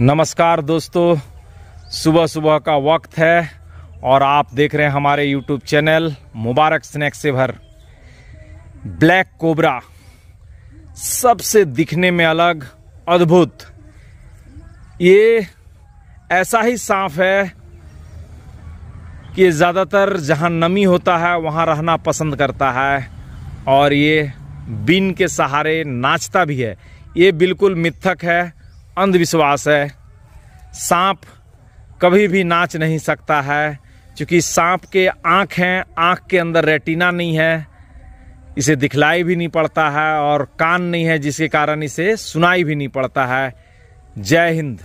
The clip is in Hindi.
नमस्कार दोस्तों सुबह सुबह का वक्त है और आप देख रहे हैं हमारे यूट्यूब चैनल मुबारक स्नैक से भर। ब्लैक कोबरा, सबसे दिखने में अलग, अद्भुत। ये ऐसा ही सांप है कि ज़्यादातर जहाँ नमी होता है, वहाँ रहना पसंद करता है और ये बिन के सहारे नाचता भी है। ये बिल्कुल मिथक है अंधविश्वास है। सांप कभी भी नाच नहीं सकता है, क्योंकि सांप के आँख हैं, आँख के अंदर रेटिना नहीं है। इसे दिखलाई भी नहीं पड़ता है और कान नहीं है, जिसके कारण इसे सुनाई भी नहीं पड़ता है। जय हिंद।